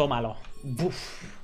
tómalo. Uf.